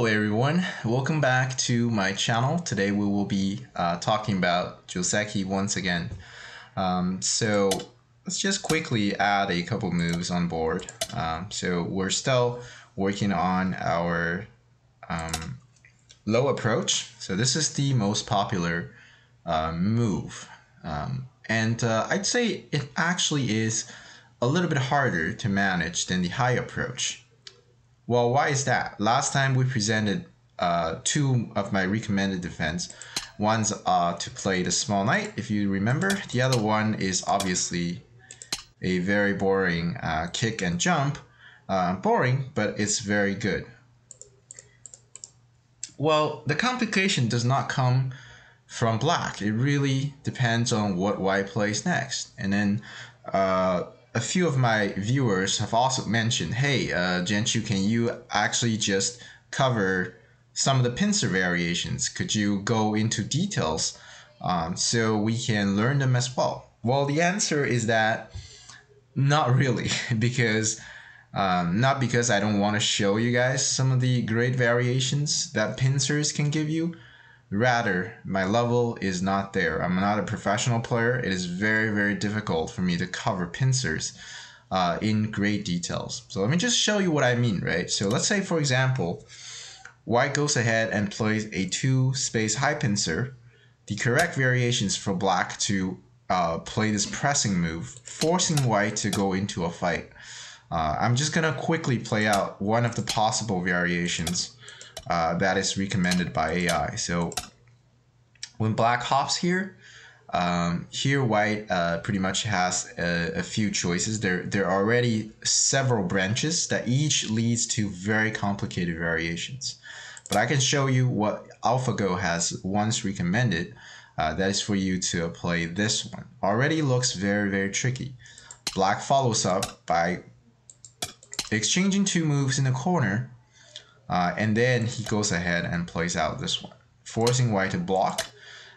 Hello everyone, welcome back to my channel. Today we will be uh, talking about Joseki once again. Um, so let's just quickly add a couple moves on board. Um, so we're still working on our um, low approach. So this is the most popular uh, move. Um, and uh, I'd say it actually is a little bit harder to manage than the high approach. Well, why is that? Last time we presented uh, two of my recommended defense. One's uh, to play the small knight, if you remember. The other one is obviously a very boring uh, kick and jump. Uh, boring, but it's very good. Well, the complication does not come from black. It really depends on what white plays next. And then uh, a few of my viewers have also mentioned, hey, uh, can you actually just cover some of the pincer variations? Could you go into details um, so we can learn them as well? Well, the answer is that not really, because um, not because I don't want to show you guys some of the great variations that pincers can give you, Rather, my level is not there. I'm not a professional player. It is very, very difficult for me to cover pincers uh, in great details. So let me just show you what I mean, right? So let's say, for example, white goes ahead and plays a two space high pincer. The correct variations for black to uh, play this pressing move, forcing white to go into a fight. Uh, I'm just gonna quickly play out one of the possible variations uh, that is recommended by AI. So when black hops here, um, here white uh, pretty much has a, a, few choices. There, there are already several branches that each leads to very complicated variations. But I can show you what AlphaGo has once recommended. Uh, that is for you to play this one. Already looks very, very tricky. Black follows up by exchanging two moves in the corner uh, and then he goes ahead and plays out this one, forcing white to block.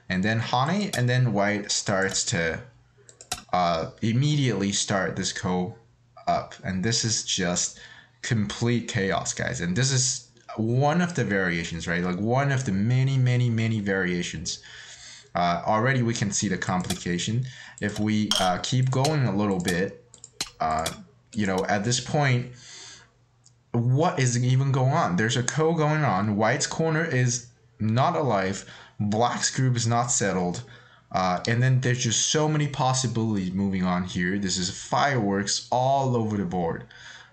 And then Hane, and then white starts to uh, immediately start this ko up. And this is just complete chaos, guys. And this is one of the variations, right? Like one of the many, many, many variations. Uh, already we can see the complication. If we uh, keep going a little bit, uh, you know, at this point, what is even going on? There's a ko going on. White's corner is not alive. Black's group is not settled. Uh, and then there's just so many possibilities moving on here. This is fireworks all over the board.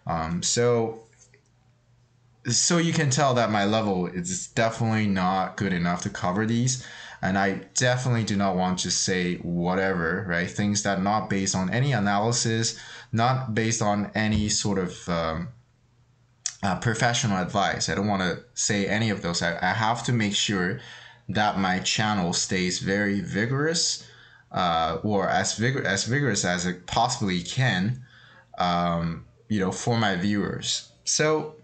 Um, so, so you can tell that my level is definitely not good enough to cover these. And I definitely do not want to say whatever, right? Things that not based on any analysis, not based on any sort of um, uh, professional advice. I don't want to say any of those. I, I have to make sure that my channel stays very vigorous uh, or as, vigor- as vigorous as it possibly can, um, you know, for my viewers. So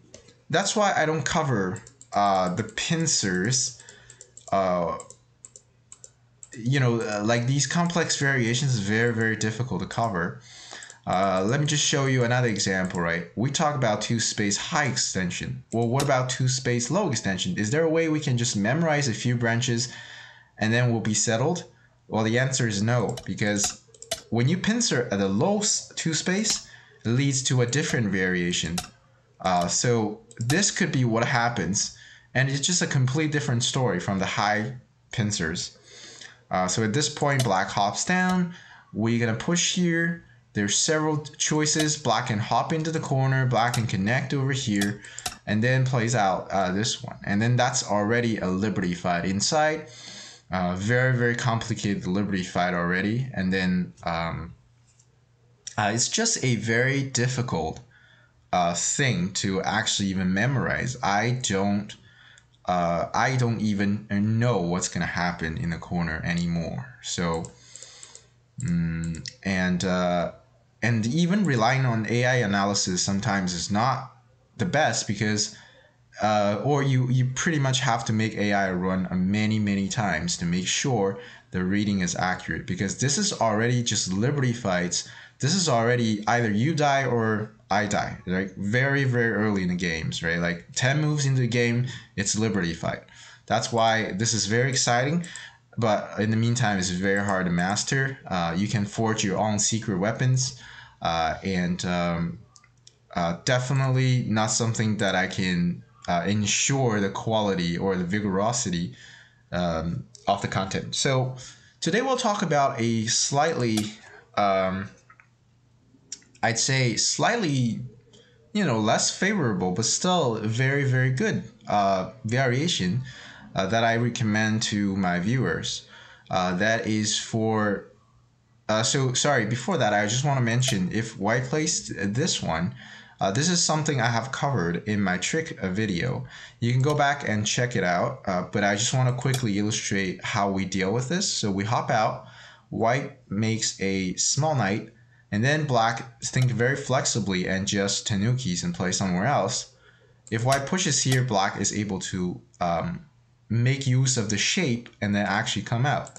that's why I don't cover uh, the pincers. Uh, you know, uh, like these complex variations is very, very difficult to cover. Uh, let me just show you another example, right? We talk about two space high extension. Well, what about two space low extension? Is there a way we can just memorize a few branches and then we'll be settled? Well, the answer is no, because when you pincer at the low two space, it leads to a different variation. Uh, so this could be what happens, and it's just a complete different story from the high pincers. Uh, so at this point, black hops down. We're gonna push here there's several choices. Black can hop into the corner. Black can connect over here. And then plays out uh, this one. And then that's already a Liberty fight inside. Uh, very, very complicated Liberty fight already. And then um, uh, it's just a very difficult uh, thing to actually even memorize. I don't. Uh, I don't even know what's gonna happen in the corner anymore. So, um, and uh, and even relying on AI analysis sometimes is not the best because uh, or you you pretty much have to make AI run many many times to make sure the reading is accurate because this is already just liberty fights. This is already either you die or I die. Like very very early in the games, right? Like ten moves into the game, it's Liberty fight. That's why this is very exciting. But in the meantime, it's very hard to master. Uh, you can forge your own secret weapons, uh, and um, uh, definitely not something that I can uh, ensure the quality or the vigorosity um, of the content. So today we'll talk about a slightly, um, I'd say slightly, you know, less favorable, but still very very good uh, variation uh, that I recommend to my viewers. Uh, that is for. Uh, so sorry. Before that, I just want to mention if white placed this one, uh, this is something I have covered in my trick uh, video. You can go back and check it out, uh, but I just want to quickly illustrate how we deal with this. So we hop out, white makes a small knight, and then black think very flexibly and just tenukis and play somewhere else. If white pushes here, black is able to um, make use of the shape and then actually come out.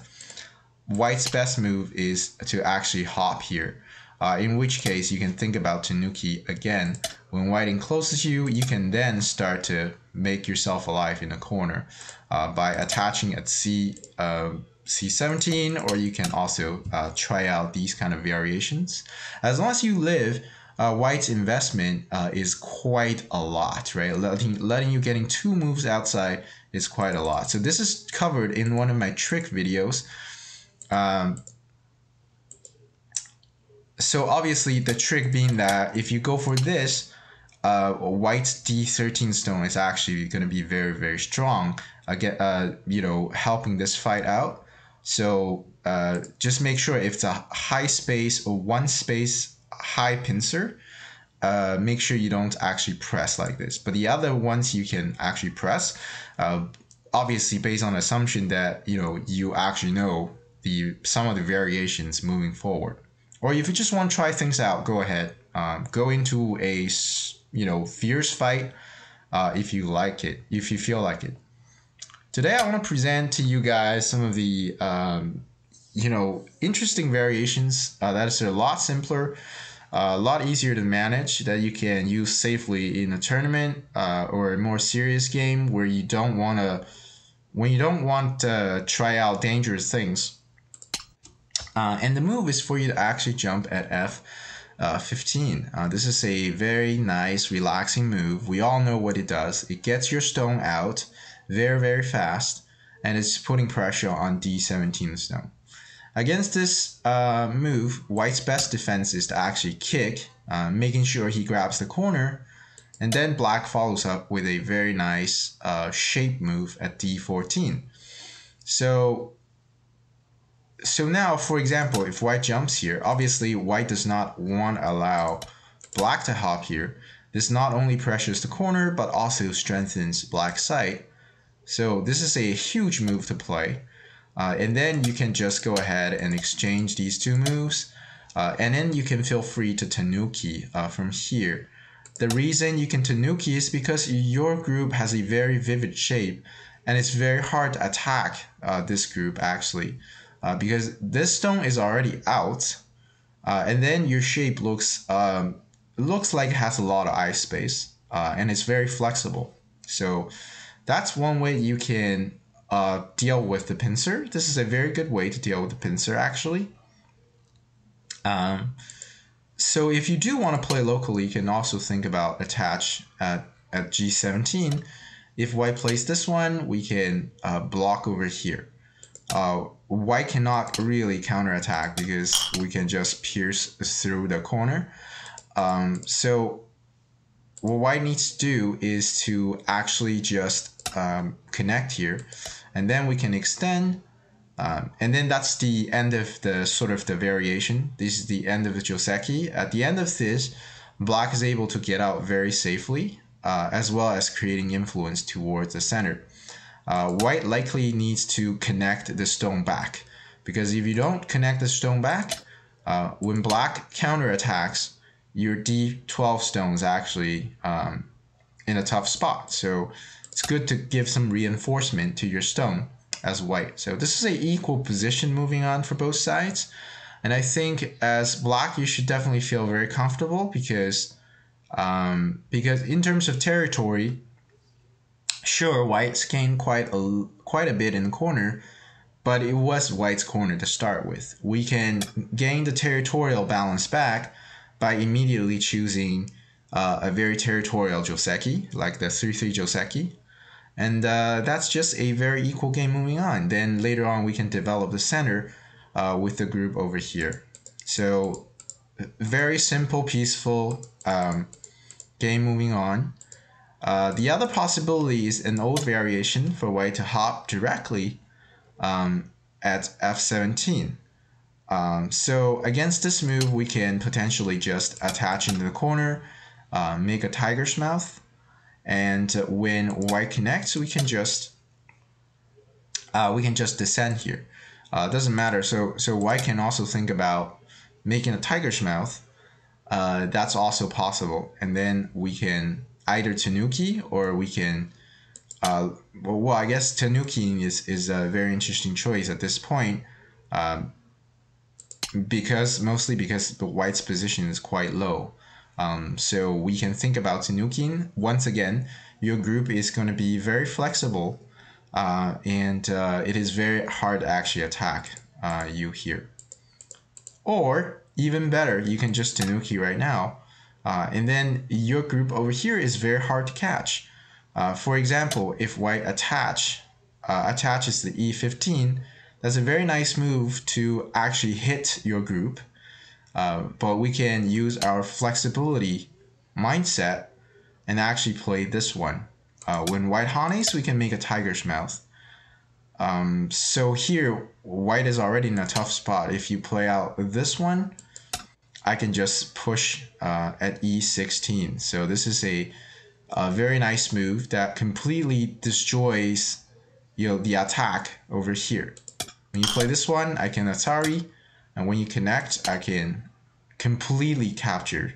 White's best move is to actually hop here uh, in which case you can think about Tenuki again. When white encloses you, you can then start to make yourself alive in a corner uh, by attaching at C, uh, C17, or you can also uh, try out these kind of variations. As long as you live, uh, white's investment uh, is quite a lot, right? Letting, letting you getting two moves outside is quite a lot. So this is covered in one of my trick videos. Um, so obviously the trick being that if you go for this, uh, white's D13 stone is actually going to be very very strong. Again, uh, you know, helping this fight out. So uh, just make sure if it's a high space or one space high pincer, uh, make sure you don't actually press like this. But the other ones you can actually press, uh, obviously based on assumption that you know you actually know the some of the variations moving forward or if you just want to try things out, go ahead. Um, go into a you know fierce fight uh, if you like it, if you feel like it. Today, I want to present to you guys some of the um, you know interesting variations uh, that is a lot simpler, a lot easier to manage that you can use safely in a tournament uh, or a more serious game where you don't want to when you don't want to try out dangerous things uh, and the move is for you to actually jump at F. Uh, 15. Uh, this is a very nice, relaxing move. We all know what it does. It gets your stone out very, very fast, and it's putting pressure on D17 stone. Against this uh, move, White's best defense is to actually kick, uh, making sure he grabs the corner, and then Black follows up with a very nice uh, shape move at D14. So so now, for example, if white jumps here, obviously white does not want to allow black to hop here. This not only pressures the corner, but also strengthens black's side. So this is a huge move to play. Uh, and then you can just go ahead and exchange these two moves. Uh, and then you can feel free to Tenuki uh, from here. The reason you can Tenuki is because your group has a very vivid shape and it's very hard to attack uh, this group actually uh, because this stone is already out uh, and then your shape looks um, looks like it has a lot of eye space and it's very flexible so that's one way you can uh, deal with the pincer. This is a very good way to deal with the pincer actually. Um, so if you do want to play locally you can also think about attach at, at g17 if white plays this one we can uh, block over here. Uh, white cannot really counterattack because we can just pierce through the corner. Um, so what white needs to do is to actually just um, connect here and then we can extend um, and then that's the end of the sort of the variation. This is the end of the Joseki. At the end of this, black is able to get out very safely uh, as well as creating influence towards the center uh, white likely needs to connect the stone back because if you don't connect the stone back, uh, when black counterattacks, your D12 stone is actually um, in a tough spot. So it's good to give some reinforcement to your stone as white. So this is a equal position moving on for both sides. And I think as black, you should definitely feel very comfortable because Um, because in terms of territory, sure, white's gained quite a, quite a bit in the corner, but it was white's corner to start with. We can gain the territorial balance back by immediately choosing uh, a very territorial Joseki, like the 3-3 Joseki. And uh, that's just a very equal game moving on. Then later on we can develop the center uh, with the group over here. So very simple, peaceful um, game moving on. Uh, the other possibility is an old variation for white to hop directly um, at f17. Um, so against this move, we can potentially just attach into the corner, uh, make a tiger's mouth, and when white connects, we can just uh, we can just descend here. Uh, doesn't matter. So so white can also think about making a tiger's mouth. Uh, that's also possible, and then we can either tenuki or we can. Uh, well, well, I guess tenuki is is a very interesting choice at this point. Um, because mostly because the white's position is quite low. Um, so we can think about Tanukin. Once again, your group is going to be very flexible uh, and uh, it is very hard to actually attack uh, you here. Or even better, you can just Tenuki right now. Uh, and then your group over here is very hard to catch. Uh, for example, if white attach uh, attaches the E15, that's a very nice move to actually hit your group. Uh, but we can use our flexibility mindset and actually play this one. Uh, when white hanes, we can make a tiger's mouth. Um, so here, white is already in a tough spot. If you play out this one, I can just push uh, at e16. So this is a, a very nice move that completely destroys you know, the attack over here. When you play this one, I can Atari, and when you connect, I can completely capture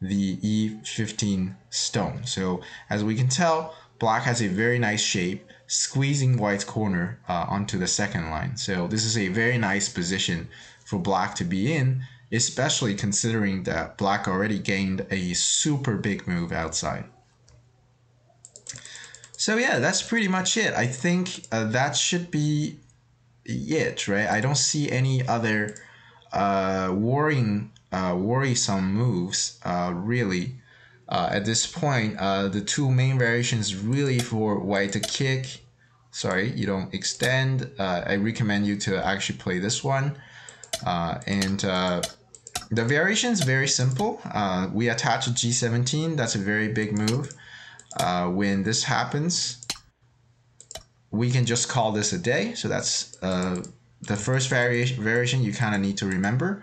the E15 stone. So as we can tell, black has a very nice shape, squeezing white's corner uh, onto the second line. So this is a very nice position for black to be in, especially considering that black already gained a super big move outside. So yeah, that's pretty much it. I think uh, that should be it, right? I don't see any other uh, worrying, uh, worrisome moves uh, really. Uh, at this point, uh, the two main variations really for white to kick. Sorry, you don't extend. Uh, I recommend you to actually play this one. Uh, and uh, the variation is very simple. Uh, we attach a G17. That's a very big move. Uh, when this happens, we can just call this a day. So that's uh, the first variation, variation you kind of need to remember.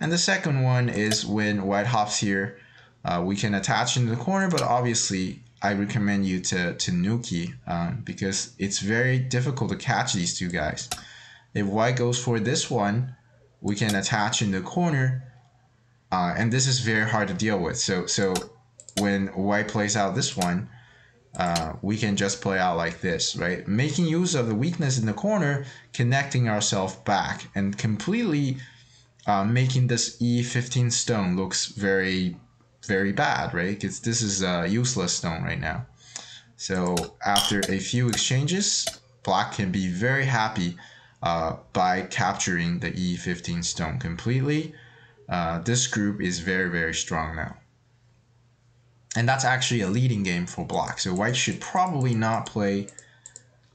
And the second one is when white hops here, uh, we can attach into the corner, but obviously I recommend you to, to Nuki um, because it's very difficult to catch these two guys. If white goes for this one, we can attach in the corner, uh, and this is very hard to deal with. So, so when white plays out this one, uh, we can just play out like this, right? Making use of the weakness in the corner, connecting ourselves back, and completely uh, making this E15 stone looks very, very bad, right? Because this is a useless stone right now. So after a few exchanges, black can be very happy uh, by capturing the E15 stone completely. Uh, this group is very, very strong now. And that's actually a leading game for black. So white should probably not play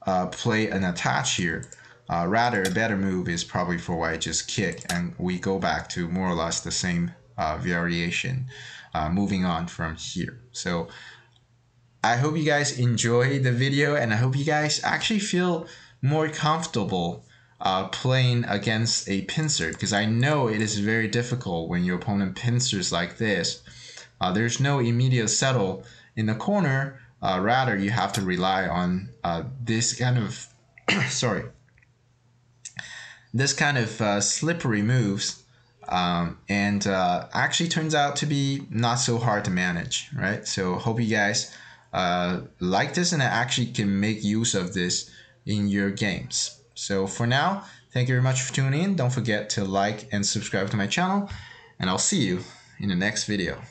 uh, play an attach here. Uh, rather, a better move is probably for white just kick, and we go back to more or less the same uh, variation, uh, moving on from here. So I hope you guys enjoy the video, and I hope you guys actually feel more comfortable uh, playing against a pincer, because I know it is very difficult when your opponent pincers like this uh, there's no immediate settle in the corner. Uh, rather, you have to rely on uh, this kind of, sorry, this kind of uh, slippery moves. Um, and uh, actually turns out to be not so hard to manage, right? So hope you guys uh, like this and actually can make use of this in your games. So for now, thank you very much for tuning in. Don't forget to like and subscribe to my channel, and I'll see you in the next video.